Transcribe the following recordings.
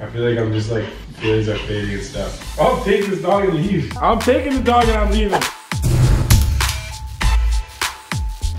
I feel like I'm just like feelings are fading and stuff. I'll take this dog and leave. I'm taking the dog and I'm leaving.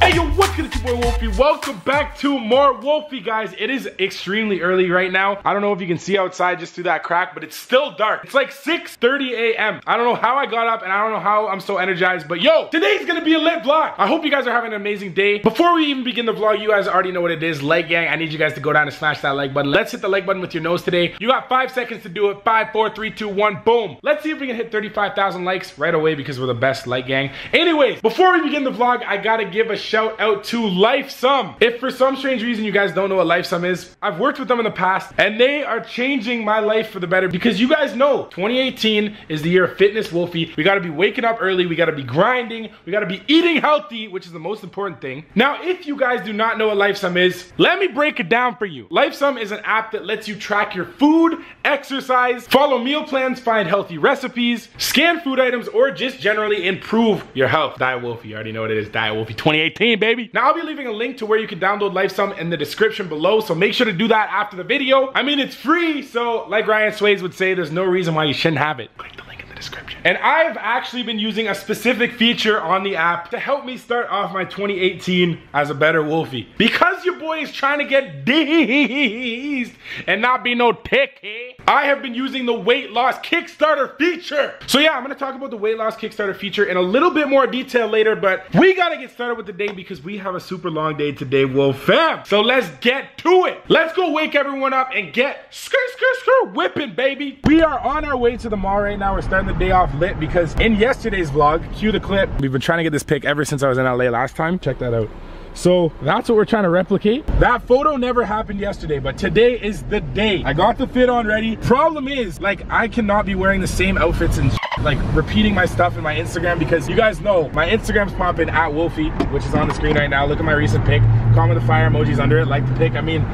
Hey yo, what's good? It's your boy Wolfie. Welcome back to more Wolfie, guys. It is extremely early right now. I don't know if you can see outside just through that crack, but it's still dark. It's like 6.30 a.m. I don't know how I got up and I don't know how I'm so energized, but yo, today's gonna be a lit vlog. I hope you guys are having an amazing day. Before we even begin the vlog, you guys already know what it is. Like gang, I need you guys to go down and smash that like button. Let's hit the like button with your nose today. You got five seconds to do it. Five, four, three, two, one, boom. Let's see if we can hit 35,000 likes right away because we're the best like gang. Anyways, before we begin the vlog, I gotta give a shout out to LifeSum. If for some strange reason you guys don't know what LifeSum is, I've worked with them in the past and they are changing my life for the better because you guys know 2018 is the year of fitness Wolfie. We gotta be waking up early, we gotta be grinding, we gotta be eating healthy, which is the most important thing. Now, if you guys do not know what LifeSum is, let me break it down for you. LifeSum is an app that lets you track your food, exercise, follow meal plans, find healthy recipes, scan food items, or just generally improve your health. Diet Wolfie, you already know what it is, Diet Wolfie 2018, baby. Now, I'll be leaving a link to where you can download LifeSum in the description below, so make sure to do that after the video. I mean, it's free, so like Ryan Sways would say, there's no reason why you shouldn't have it. Click the link in the description. And I've actually been using a specific feature on the app to help me start off my 2018 as a better Wolfie. Because your boy is trying to get dazed and not be no ticky, I have been using the weight loss Kickstarter feature. So yeah, I'm gonna talk about the weight loss Kickstarter feature in a little bit more detail later, but we gotta get started with the day because we have a super long day today, Wolf fam. So let's get to it. Let's go wake everyone up and get skr skr skr whipping, baby. We are on our way to the mall right now. We're starting the day off lit because in yesterday's vlog, cue the clip. We've been trying to get this pic ever since I was in LA last time. Check that out. So that's what we're trying to replicate. That photo never happened yesterday, but today is the day. I got the fit on ready. Problem is, like, I cannot be wearing the same outfits and like repeating my stuff in my Instagram because you guys know my Instagram's popping at Wolfie, which is on the screen right now. Look at my recent pic. Comment the fire emojis under it, like the pic. I mean,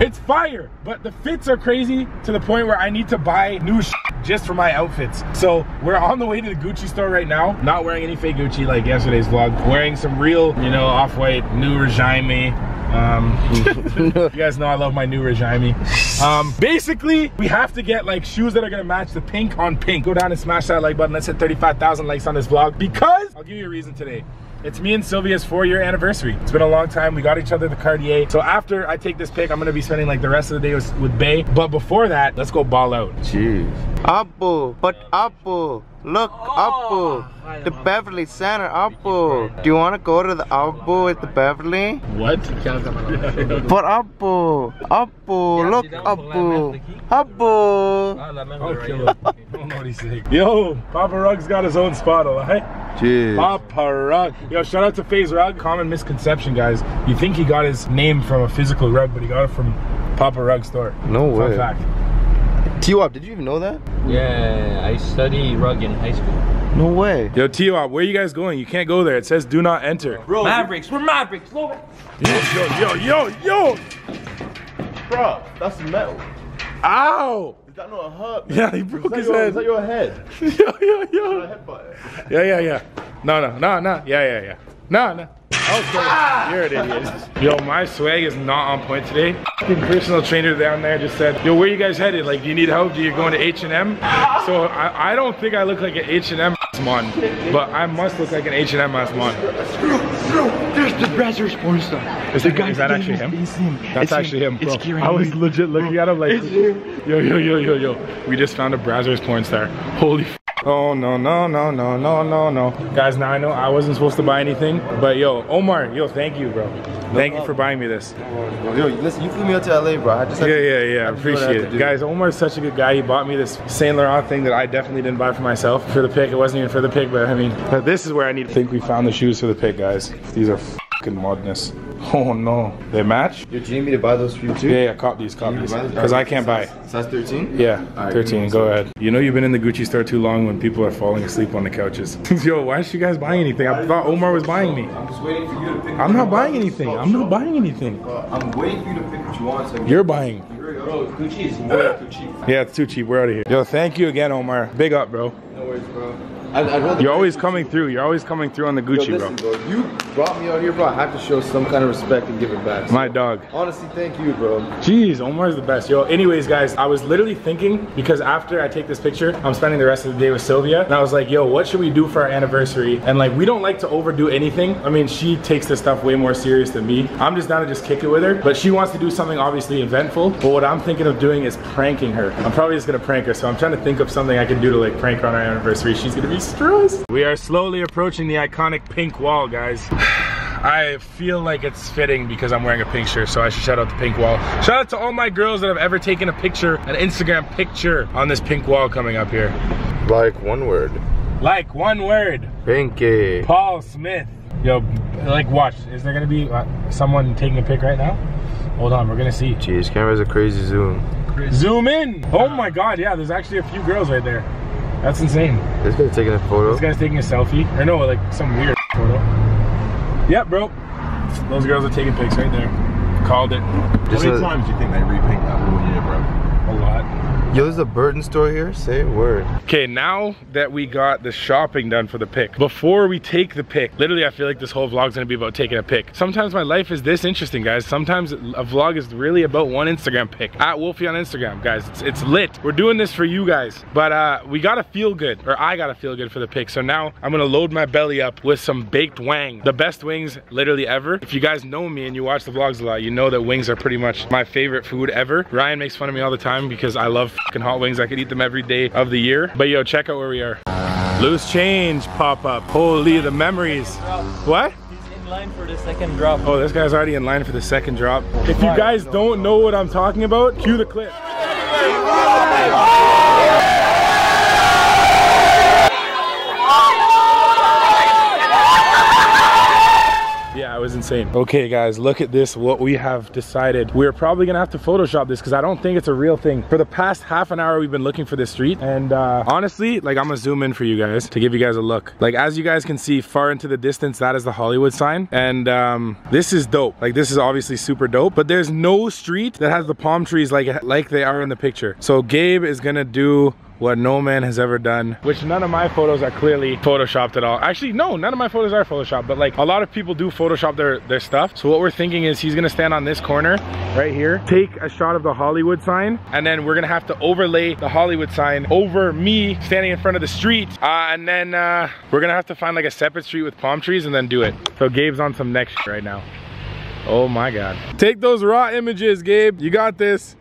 it's fire, but the fits are crazy to the point where I need to buy new just for my outfits. So we're on the way to the Gucci store right now. Not wearing any fake Gucci like yesterday's vlog. Wearing some real, you know, off-white, new regime. Um, you guys know I love my new regime. Um, basically, we have to get like shoes that are gonna match the pink on pink. Go down and smash that like button. Let's hit 35,000 likes on this vlog because I'll give you a reason today. It's me and Sylvia's four year anniversary. It's been a long time. We got each other the Cartier. So after I take this pic, I'm gonna be spending like the rest of the day with, with Bay. But before that, let's go ball out. Jeez. Apple, but Apple, look, apple. the Beverly Center, Apple. Do you want to go to the Apple at the Beverly? What? But Abu, Abu, look, Apple, Apple. I'll kill him. I don't know what he's saying. Yo, Papa Rug's got his own spot, alright? Jeez. Papa Rug. Yo, shout out to FaZe Rug. Common misconception, guys. You think he got his name from a physical rug, but he got it from Papa Rug store. No Fun way. fact. T-Wop, did you even know that? Yeah, I study rug in high school. No way. Yo, T-Wop, where are you guys going? You can't go there. It says do not enter. Mavericks, we're Mavericks. Look. Yo, yo, yo, yo, yo! Bro, that's metal. Ow! Is that not a hurt? Yeah, he broke his your, head. is that your head? yeah, yo, yo. Headbutt. Yeah, yeah, yeah. No, no, no, no. Yeah, yeah, yeah. No, no. Okay, ah! you're an idiot. Yo, my swag is not on point today. Fucking personal trainer down there just said, yo, where you guys headed? Like, do you need help? Do you going to H&M? So I, I don't think I look like an H&M mon, but I must look like an H&M mon. There's the Brazzers porn star. Is, that, is that actually him? That's actually him, bro. I was legit looking at him like, yo, yo, yo, yo, yo. We just found a Brazzers porn star. Holy f Oh, no, no, no, no, no, no, no. Guys, now I know I wasn't supposed to buy anything, but yo, Omar, yo, thank you, bro. Thank you for buying me this. Yo, listen, you flew me out to LA, bro. I just Yeah, to- yeah, yeah, I had to do what I appreciate it. Guys, Omar's such a good guy. He bought me this Saint Laurent thing that I definitely didn't buy for myself for the pick. It wasn't even for the pick, but I mean, but this is where I need to think we found the shoes for the pick, guys. These are fucking madness. Oh no. They match? Yo, do you need me to buy those for you too? Yeah, yeah, cop these, cop these. Because I can't buy. Size 13? Yeah, Alright, 13, go ahead. You know you've been in the Gucci store too long when people are falling asleep on the couches. Yo, why is you guys buying anything? I thought Omar was buying me. I'm just waiting for you to pick. I'm not buying anything. I'm not buying anything. Uh, I'm waiting for you to pick what you want. So You're buying. Bro, Gucci is way too cheap. Yeah, it's too cheap. We're out of here. Yo, thank you again, Omar. Big up, bro. No worries, bro. I'd, I'd You're always coming through. You're always coming through on the Yo, Gucci, listen, bro. bro. You brought me out here, bro. I have to show some kind of respect and give it back. So, My dog. honestly, thank you, bro. Jeez, Omar's the best. Yo, anyways, guys, I was literally thinking because after I take this picture, I'm spending the rest of the day with Sylvia. And I was like, yo, what should we do for our anniversary? And like, we don't like to overdo anything. I mean, she takes this stuff way more serious than me. I'm just down to just kick it with her. But she wants to do something obviously eventful. But what I'm thinking of doing is pranking her. I'm probably just gonna prank her. So I'm trying to think of something I can do to like prank her on our anniversary. She's gonna be stressed. We are slowly approaching the iconic pink wall, guys. I feel like it's fitting because I'm wearing a pink shirt, so I should shout out the pink wall. Shout out to all my girls that have ever taken a picture, an Instagram picture on this pink wall coming up here. Like one word. Like one word, Pinky. Paul Smith. Yo, like watch, is there gonna be uh, someone taking a pic right now? Hold on, we're gonna see. Jeez, camera's a crazy zoom. Zoom in. Oh my God, yeah, there's actually a few girls right there. That's insane. This guy's taking a photo. This guy's taking a selfie, or no, like some weird photo. Yep, bro. Those girls are taking pics right there. Called it. Just a- times do you think they repaint that whole unit, bro? A lot. Yo, there's a Burton store here. Say a word. Okay, now that we got the shopping done for the pic, before we take the pic, literally I feel like this whole vlog's gonna be about taking a pic. Sometimes my life is this interesting, guys. Sometimes a vlog is really about one Instagram pic. At Wolfie on Instagram, guys. It's, it's lit. We're doing this for you guys. But uh, we gotta feel good, or I gotta feel good for the pic. So now I'm gonna load my belly up with some baked wang. The best wings literally ever. If you guys know me and you watch the vlogs a lot, you know that wings are pretty much my favorite food ever. Ryan makes fun of me all the time because I love fucking hot wings. I could eat them every day of the year. But yo, check out where we are. Loose change pop up. Holy, the memories. What? Line for the second drop. Oh, this guy's already in line for the second drop. If you guys don't know what I'm talking about, cue the clip. Yeah, it was insane. Okay guys, look at this, what we have decided. We're probably gonna have to Photoshop this because I don't think it's a real thing. For the past half an hour, we've been looking for this street. And uh, honestly, like I'm gonna zoom in for you guys to give you guys a look. Like as you guys can see far into the distance, that is the Hollywood sign. And um, this is dope. Like this is obviously super dope, but there's no street that has the palm trees like, like they are in the picture. So Gabe is gonna do what no man has ever done, which none of my photos are clearly photoshopped at all. Actually, no, none of my photos are photoshopped, but like a lot of people do photoshop their, their stuff. So what we're thinking is he's gonna stand on this corner right here, take a shot of the Hollywood sign, and then we're gonna have to overlay the Hollywood sign over me standing in front of the street. Uh, and then uh, we're gonna have to find like a separate street with palm trees and then do it. So Gabe's on some next right now. Oh my God. Take those raw images, Gabe. You got this.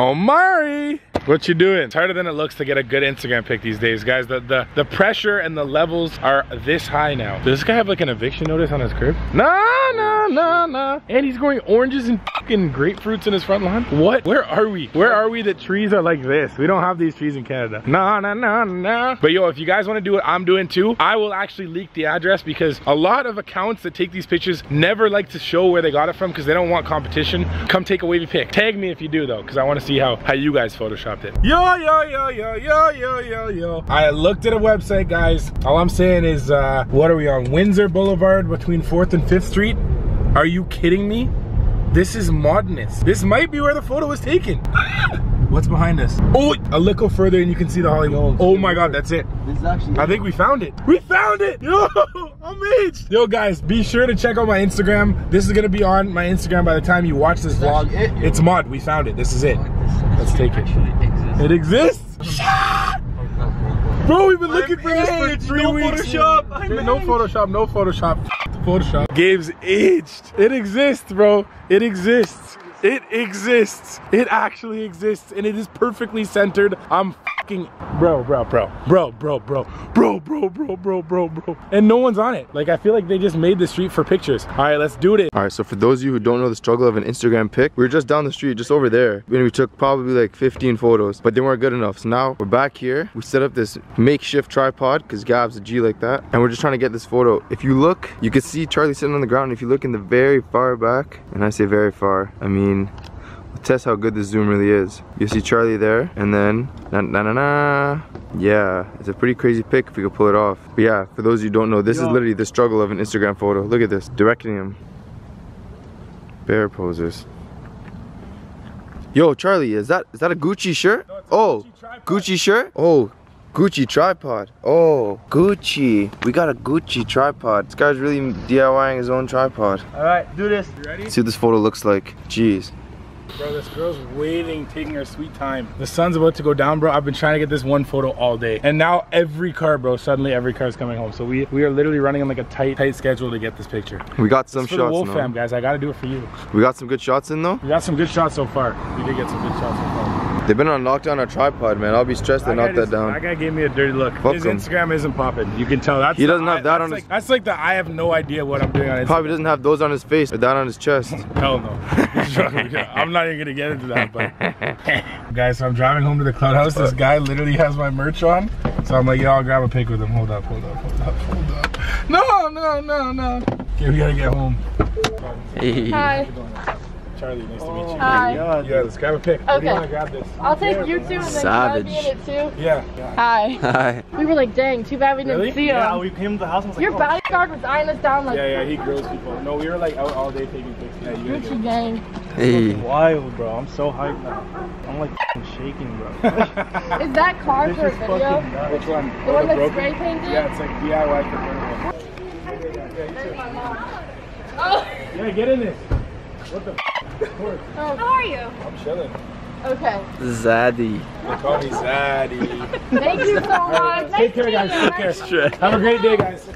Omari! What you doing? It's harder than it looks to get a good Instagram pic these days, guys. The, the the pressure and the levels are this high now. Does this guy have like an eviction notice on his crib? Nah, nah, nah, nah. And he's growing oranges and fucking grapefruits in his front lawn? What? Where are we? Where are we that trees are like this? We don't have these trees in Canada. Nah, nah, nah, nah. But yo, if you guys want to do what I'm doing too, I will actually leak the address because a lot of accounts that take these pictures never like to show where they got it from because they don't want competition. Come take a wavy pic. Tag me if you do though, because I want to see how, how you guys photoshopped it. Yo, yo, yo, yo, yo, yo, yo, yo. I looked at a website, guys. All I'm saying is, uh, what are we on? Windsor Boulevard between 4th and 5th Street? Are you kidding me? This is madness. This might be where the photo was taken. What's behind us? Oh, a little further and you can see the Hollywood. Oh my God, that's it. This is actually. I think we found it. We found it. Yo, I'm aged. Yo, guys, be sure to check out my Instagram. This is gonna be on my Instagram by the time you watch this vlog. it. It's mod. We found it. This is it. Let's take it. Exists. It exists. Bro, we've been looking for this for three No weeks. Photoshop. I'm no aged. Photoshop. No Photoshop. Photoshop. Gabe's aged. It exists, bro. It exists. It exists. It actually exists, and it is perfectly centered. I'm fucking bro, bro, bro, bro, bro, bro, bro, bro, bro, bro, bro, bro, and no one's on it. Like I feel like they just made the street for pictures. All right, let's do it. All right, so for those of you who don't know the struggle of an Instagram pic, we were just down the street, just over there, and we took probably like 15 photos, but they weren't good enough. So now we're back here. We set up this makeshift tripod because Gab's a G like that, and we're just trying to get this photo. If you look, you can see Charlie sitting on the ground. If you look in the very far back, and I say very far, I mean test how good this zoom really is. You see Charlie there, and then na na na na. Yeah, it's a pretty crazy pic if we could pull it off. But yeah, for those of you who don't know, this is literally the struggle of an Instagram photo. Look at this, directing him. Bear posers. Yo, Charlie, is that is that a Gucci shirt? No, oh, Gucci. Gucci shirt? Oh, Gucci tripod. Oh, Gucci. We got a Gucci tripod. This guy's really DIYing his own tripod. All right, do this. You ready? Let's see what this photo looks like. Jeez. Bro, this girl's waiting, taking her sweet time. The sun's about to go down, bro. I've been trying to get this one photo all day. And now every car, bro, suddenly every car is coming home. So we, we are literally running on like a tight, tight schedule to get this picture. We got some It's for the Wolf fam, guys. I gotta do it for you. We got some good shots in though. We got some good shots so far. We did get some good shots so far. They've been on lockdown our tripod, man. I'll be stressed to That knock that just- That down. guy gave me a dirty look. Fuck his him. Instagram isn't popping. You can tell. That's He doesn't the- have that on like, his- That's like the I have no idea what I'm doing on Instagram. Probably doesn't have those on his face or that on his chest. Hell no. I'm not even gonna get into that, but guys, so I'm driving home to the clout house. This guy literally has my merch on. So I'm like, yo, I'll grab a pic with him. Hold up, hold up, hold up, hold up. No, no, no, no. Okay, we gotta get home. Hi. Charlie, nice to meet you. Hi. Yeah, let's grab a pic. Where do you Okay. wanna grab this? I'll take you two and then Savage. can I be in it too? Yeah. yeah. Hi. Hi. We were like, dang, too bad we didn't Really? see him. Yeah, we came to the house and was like, Your oh, bodyguard was eyeing us down like Yeah, yeah, he grills people. No, we were like out all day taking pics. Yeah, you gotta Gucci gang. Hey. wild, bro. I'm so hyped now. I'm like shaking, bro. Is that car this for a video? fucking nuts. Which one? The oh, one that's broken? spray painted? Yeah, it's like DIY convertible. Oh. Yeah, get in this. What the? Oh. How are you? I'm chilling. Okay. Zaddy. They call me Zaddy. Thank you so much. Take care, guys. Take care. Have a great day, guys.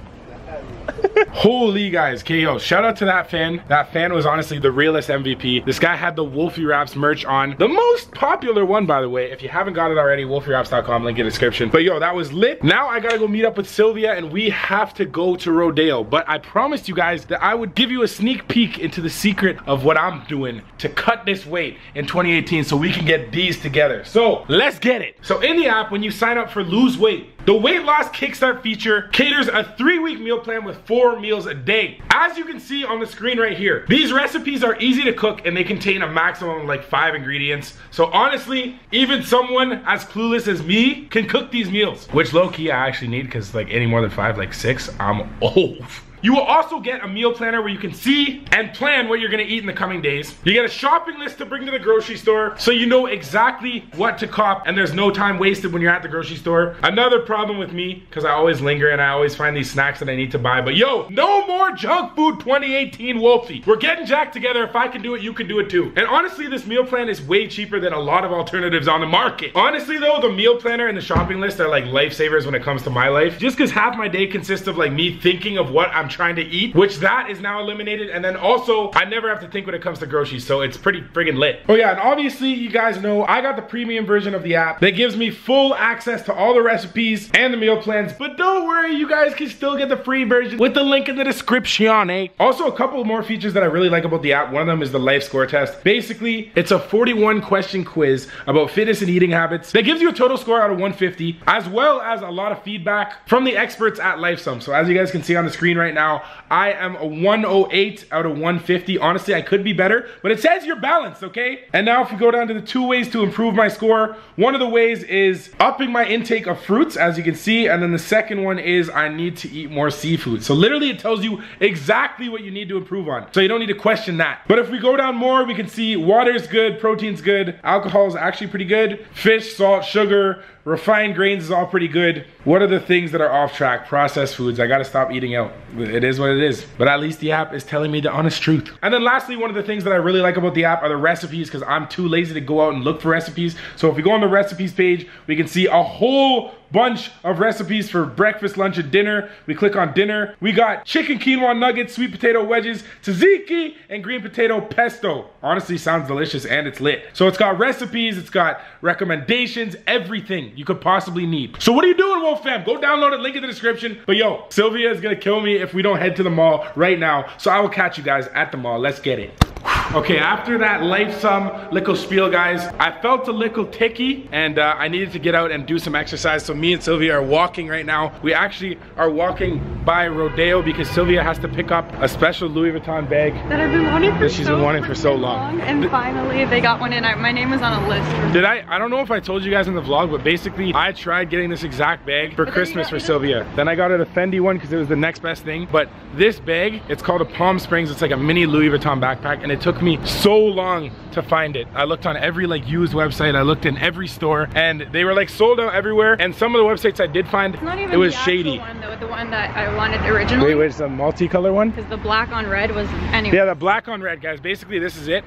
Holy guys, KO, shout out to that fan. That fan was honestly the realest MVP. This guy had the Wolfie Raps merch on. The most popular one, by the way. If you haven't got it already, wolfieraps.com, link in the description. But yo, that was lit. Now I gotta go meet up with Sylvia and we have to go to Rodeo. But I promised you guys that I would give you a sneak peek into the secret of what I'm doing to cut this weight in 2018 so we can get these together. So let's get it. So in the app, when you sign up for Lose Weight, the weight loss kickstart feature caters a three week meal plan with four meals a day. As you can see on the screen right here, these recipes are easy to cook and they contain a maximum of like five ingredients. So honestly, even someone as clueless as me can cook these meals, which low key I actually need because like any more than five, like six, I'm old. You will also get a meal planner where you can see and plan what you're gonna eat in the coming days. You get a shopping list to bring to the grocery store so you know exactly what to cop and there's no time wasted when you're at the grocery store. Another problem with me, because I always linger and I always find these snacks that I need to buy, but yo, no more junk food 2018 Wolfie. We're getting jacked together. If I can do it, you can do it too. And honestly, this meal plan is way cheaper than a lot of alternatives on the market. Honestly though, the meal planner and the shopping list are like lifesavers when it comes to my life. Just because half my day consists of like me thinking of what I'm trying to eat, which that is now eliminated. And then also, I never have to think when it comes to groceries, so it's pretty friggin' lit. Oh yeah, and obviously you guys know I got the premium version of the app that gives me full access to all the recipes and the meal plans. But don't worry, you guys can still get the free version with the link in the description, eh? Also, a couple more features that I really like about the app. One of them is the life score test. Basically, it's a 41 question quiz about fitness and eating habits that gives you a total score out of 150, as well as a lot of feedback from the experts at LifeSum. So as you guys can see on the screen right now, I am a 108 out of 150. Honestly, I could be better, but it says you're balanced, okay? And now if we go down to the two ways to improve my score, one of the ways is upping my intake of fruits, as you can see, and then the second one is I need to eat more seafood. So literally it tells you exactly what you need to improve on. So you don't need to question that. But if we go down more, we can see water's good, protein's good, alcohol is actually pretty good, fish, salt, sugar, refined grains is all pretty good. What are the things that are off track? Processed foods. I gotta stop eating out. It is what it is. But at least the app is telling me the honest truth. And then lastly, one of the things that I really like about the app are the recipes because I'm too lazy to go out and look for recipes. So if we go on the recipes page, we can see a whole bunch of recipes for breakfast, lunch, and dinner. We click on dinner. We got chicken quinoa nuggets, sweet potato wedges, tzatziki, and green potato pesto. Honestly, sounds delicious and it's lit. So it's got recipes, it's got recommendations, everything you could possibly need. So what are you doing, Wolf fam? Go download it, link in the description. But yo, Sylvia is gonna kill me if we don't head to the mall right now. So I will catch you guys at the mall. Let's get it. Okay, after that lifesum little spiel, guys, I felt a little ticky and uh, I needed to get out and do some exercise. So me and Sylvia are walking right now. We actually are walking by Rodeo because Sylvia has to pick up a special Louis Vuitton bag. that I've been wanting for she's so been wanting for so freaking long. And finally, they got one in. I, my name was on a list. Did I? I don't know if I told you guys in the vlog, but basically I tried getting this exact bag for Christmas for Sylvia. Then I got her the Fendi one because it was the next best thing. But this bag, it's called a Palm Springs. It's like a mini Louis Vuitton backpack and it took took me so long to find it. I looked on every like used website. I looked in every store and they were like sold out everywhere. And some of the websites I did find, It's not even it was the shady. one though, the one that I wanted originally. Wait, wait, it's a multicolor one? Because the black on red was anyway. Yeah, the black on red, guys. Basically, this is it.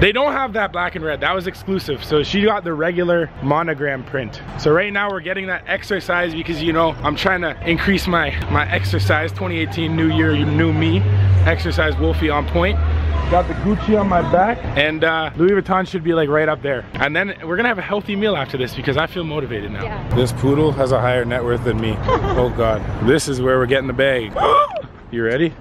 They don't have that black and red. That was exclusive. So she got the regular monogram print. So right now we're getting that exercise because you know I'm trying to increase my my exercise. 2018 new year, new me. Exercise Wolfie on point. Got the Gucci on my back and uh, Louis Vuitton should be like right up there. And then we're gonna have a healthy meal after this because I feel motivated now. Yeah. This poodle has a higher net worth than me. oh God. This is where we're getting the bag. you ready?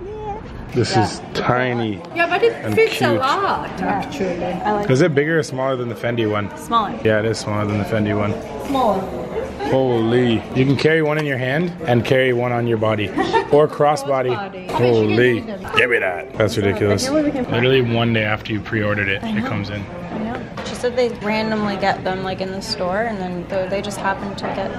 This is tiny. Yeah, but it And fits a cute. lot, actually. I like Is it bigger or smaller than the Fendi one? smaller. Yeah, it is smaller than the Fendi one. Small. Holy. You can carry one in your hand and carry one on your body. Or crossbody. Holy. Give me that. That's ridiculous. Literally one day after you pre-ordered it, it comes in. I know. She said they randomly get them like in the store and then they- just happen to get.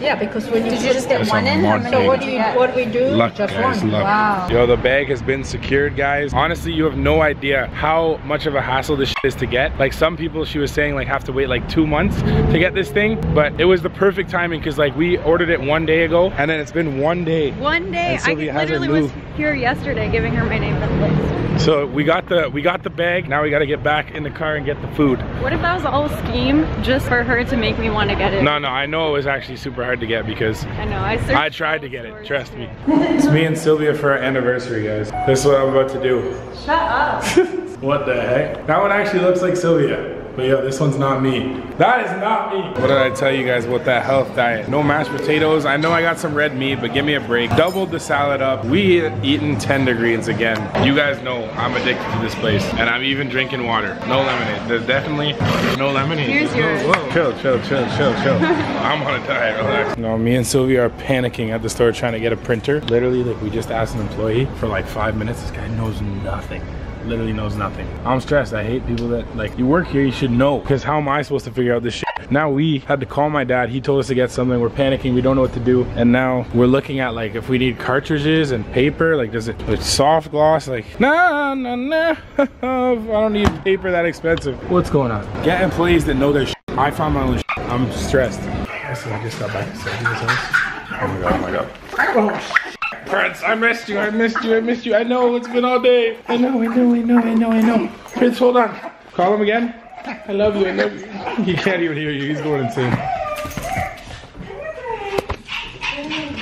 Yeah, because when you Did you just get one in? How many. So what do you you get? what we do? Luck, Just guys, one. luck. Wow. Yo, the bag has been secured, guys. Honestly, you have no idea how much of a hassle this is to get. Like some people, she was saying, like have to wait like two months to get this thing, but it was the perfect timing because like we ordered it one day ago, and then it's been one day. One day, I Sylvia has her literally was here yesterday giving her my name for the list. So we got the we got the bag. Now we got to get back in the car and get the food. What if that was all a scheme just for her to make me want to get it? No, no, I know it was actually super hard to get because I know, I I tried to get it. Trust me. It's me and Sylvia for our anniversary, guys. This is what I'm about to do. Shut up. What the heck? That one actually looks like Sylvia. But yeah, this one's not me. That is not me. What did I tell you guys about that health diet? No mashed potatoes. I know I got some red meat, but give me a break. Doubled the salad up. We eating tender greens again. You guys know I'm addicted to this place. And I'm even drinking water. No lemonade. There's definitely no lemonade. Here's Whoa, yours. whoa. Chill, chill, chill, chill, chill. I'm on a diet, relax. No, me and Sylvia are panicking at the store trying to get a printer. Literally, like we just asked an employee for like five minutes. This guy knows nothing literally knows nothing. I'm stressed. I hate people that like you work here, you should know. Cause how am I supposed to figure out this shit? Now we had to call my dad. He told us to get something. We're panicking. We don't know what to do. And now we're looking at like if we need cartridges and paper. Like does it like soft gloss? Like nah, nah, nah. I don't need paper that expensive. What's going on? Get employees that know their shit. I found my own shit. I'm stressed. I just got back to Sergio's house. Oh my god, oh my god. Oh, Prince, I missed you, I missed you, I missed you. I know, it's been all day. I know, I know, I know, I know, I know. Prince, hold on. Call him again. I love you, I love you. He can't even hear you, he's going insane.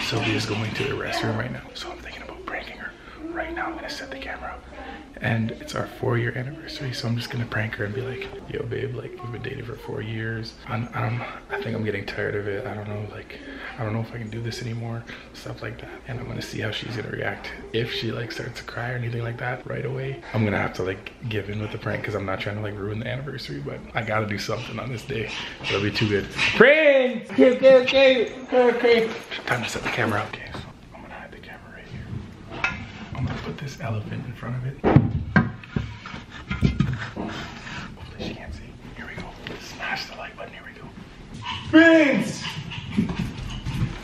Sylvia's going to the restroom right now, so I'm thinking about pranking her. Right now, I'm gonna set the camera up. And it's our four year anniversary, so I'm just gonna prank her and be like, yo, babe, like, we've been dating for four years. I'm, I don't, I think I'm getting tired of it. I don't know, like, I don't know if I can do this anymore, stuff like that. And I'm gonna see how she's gonna react. If she, like, starts to cry or anything like that right away, I'm gonna have to, like, give in with the prank because I'm not trying to, like, ruin the anniversary, but I gotta do something on this day. It'll be too good. Prank! Okay, okay, okay, okay. Time to set the camera up, okay? So I'm gonna hide the camera right here. I'm gonna put this elephant in front of it. Hopefully she can't see. Here we go. Smash the like button. Here we go. Vince!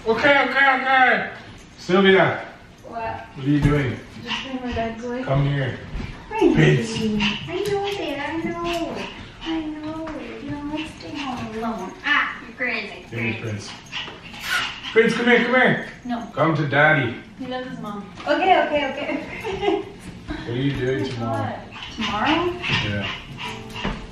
Okay, okay, okay. Sylvia, What? what are you doing? Just bring my bag away. Come here. Vince. I know that, I know. I know. You let's stay home alone. Ah, you're crazy. Give me Prince. Prince, come here, come here. No. Come to daddy. He loves his mom. Okay, okay, okay. What are you doing tomorrow? Tomorrow? Yeah.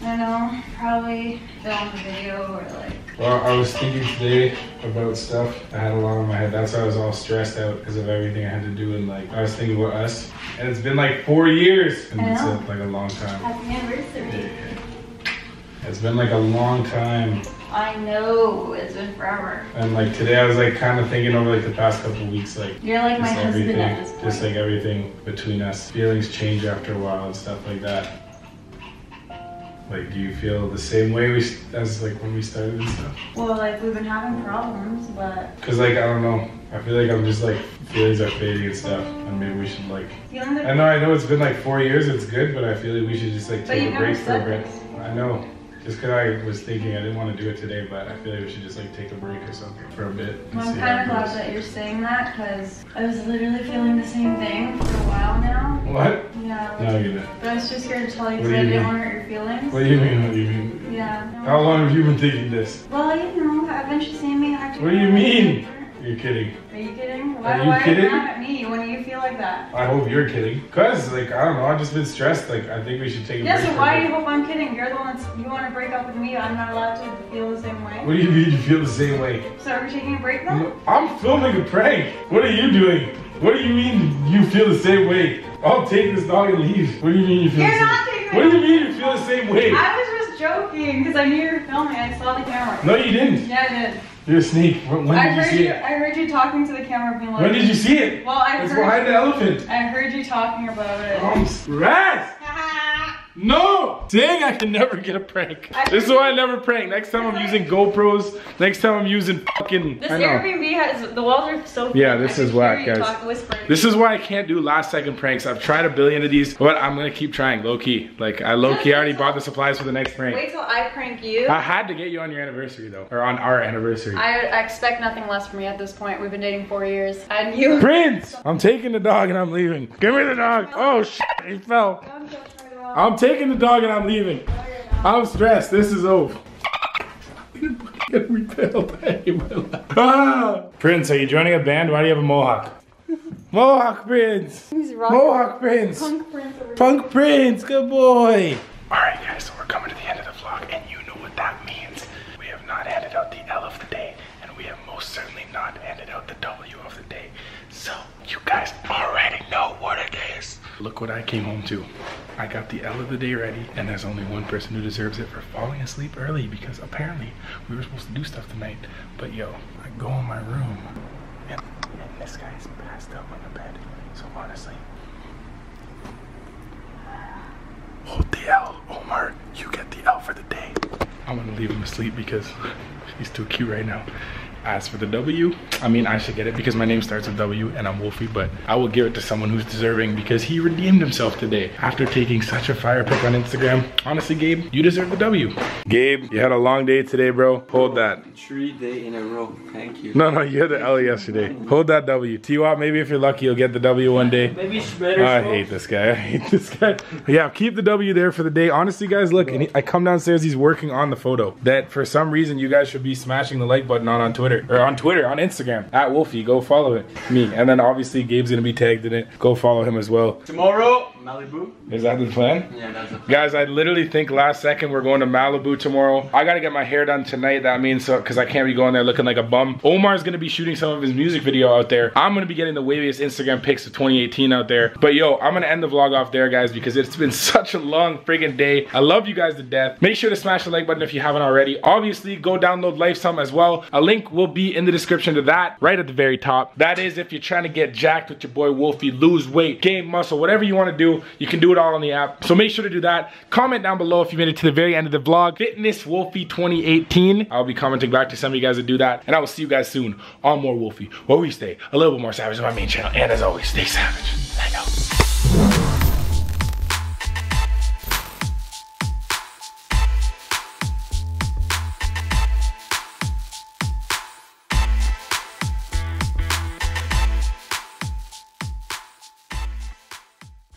I don't know. Probably film a video or like. Well, I was thinking today about stuff. I had a lot on my head. That's why I was all stressed out because of everything I had to do. And like, I was thinking about us. And it's been like four years. And I it's know. like a long time. Happy anniversary. Yeah. It's been like a long time. I know. It's been forever. And like today, I was like kind of thinking over like the past couple of weeks, like You're like my husband at this point. just like everything between us. Feelings change after a while and stuff like that. Like, do you feel the same way we as like when we started and stuff? well, like we've been having problems, but Cause like I don't know, I feel like I'm just like feelings are fading and stuff, and maybe we should like. I know, I know it's been like four years, it's good, but I feel like we should just like take a break for a bit. I know. Just cause I was thinking I didn't want to do it today, but I feel like we should just like take a break or something for a bit. Well, I'm kind of glad that you're saying that because I was literally feeling the same thing for a while now. What? Yeah. No, you didn't. But I was just scared to tell you because I you didn't mean? want to hurt your feelings. What do you mean? What do you mean? Yeah. How long have you been taking this? Well, you know, haven't you seen me? What do you mean? You're kidding. Are you kidding? Why, Are you why kidding? are you mad at me when do you feel like that? I hope you're kidding. Cause like I don't know, I've just been stressed. Like I think we should take a Yeah, break. so why do you hope I'm kidding? You're the one that's, you want to break up with me. I'm not allowed to feel the same way. What do you mean you feel the same way? So are we taking a break now? I'm filming a prank. What are you doing? What do you mean you feel the same way? I'll take this dog and leave. What do you mean you feel You're the same not taking What do you mean you feel the same way? I was just joking because I knew you were filming. I saw the camera. No, you didn't. Yeah, I did. You're a sneak. When, when I did you heard see you. it? I heard you talking to the camera, being like. When did you see it? Well, I It's heard. behind the elephant. I heard you talking about it. I'm stressed. No! Dang, I can never get a prank. This is why I never prank. Next time I'm using GoPros. Next time I'm using fucking. This I. Airbnb has the walls are so. Yeah, this I is whack, guys. This is why I can't do last second pranks. I've tried a billion of these, but I'm gonna keep trying, low key. Like I low key already bought the supplies for the next prank. Wait till I prank you. I had to get you on your anniversary though, or on our anniversary. I, I expect nothing less from you at this point. We've been dating four years, and you. Prince, I'm taking the dog and I'm leaving. Give me the dog. Oh shit, he fell. I'm taking the dog and I'm leaving. I'm stressed. This is over. Get repelled. I hate my life. Ah! Prince, are you joining a band? Why do you have a mohawk? Mohawk Prince. He's rocking. Mohawk Prince. Punk Prince Punk Prince, good boy. All right, guys, so we're coming to the end of the vlog, and you know what that means. We have not handed out the L of the day, and we have most certainly not handed out the W of the day. So you guys already know what it is. Look what I came home to. I got the L of the day ready, and there's only one person who deserves it for falling asleep early because apparently we were supposed to do stuff tonight. But yo, I go in my room, and, and this guy's passed out on the bed. So honestly, Hold the L, Omar. You get the L for the day. I'm gonna leave him asleep because he's too cute right now. As for the W, I mean, I should get it because my name starts with W and I'm Wolfie, but I will give it to someone who's deserving because he redeemed himself today after taking such a fire pick on Instagram. Honestly, Gabe, you deserve the W. Gabe, you had a long day today, bro. Hold that. Three day in a row. Thank you. No, no, you had the L yesterday. Hold that W. T-Wop, maybe if you're lucky, you'll get the W one day. Maybe it's better. I hate this guy. I hate this guy. Yeah, keep the W there for the day. Honestly, guys, look, and he, I come downstairs, he's working on the photo that for some reason you guys should be smashing the like button on on Twitter or on Twitter, on Instagram at Wolfie. Go follow it, me, and then obviously Gabe's gonna be tagged in it. Go follow him as well. Tomorrow, Malibu. Is that the plan? Yeah, that's a Guys, I literally think last second we're going to Malibu tomorrow. I gotta get my hair done tonight. That means so because I can't be going there looking like a bum. Omar's gonna be shooting some of his music video out there. I'm gonna be getting the waviest Instagram pics of 2018 out there. But yo, I'm gonna end the vlog off there, guys, because it's been such a long friggin' day. I love you guys to death. Make sure to smash the like button if you haven't already. Obviously, go download Lifesum as well. A link will be in the description to that right at the very top. That is if you're trying to get jacked with your boy Wolfie, lose weight, gain muscle, whatever you want to do, you can do it all on the app. So make sure to do that. Comment down below if you made it to the very end of the vlog. Fitness Wolfie 2018. I'll be commenting back to some of you guys that do that. And I will see you guys soon on more Wolfie, where we stay a little bit more savage on my main channel. And as always, stay savage.